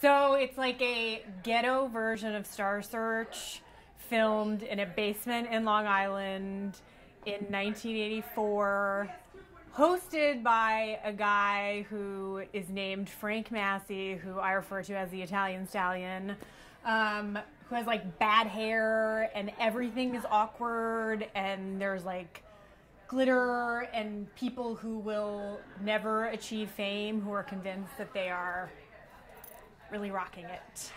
So it's like a ghetto version of Star Search, filmed in a basement in Long Island in 1984, hosted by a guy who is named Frank Masi, who I refer to as the Italian Stallion, um, who has like bad hair and everything is awkward, and there's like glitter and people who will never achieve fame who are convinced that they are really rocking it.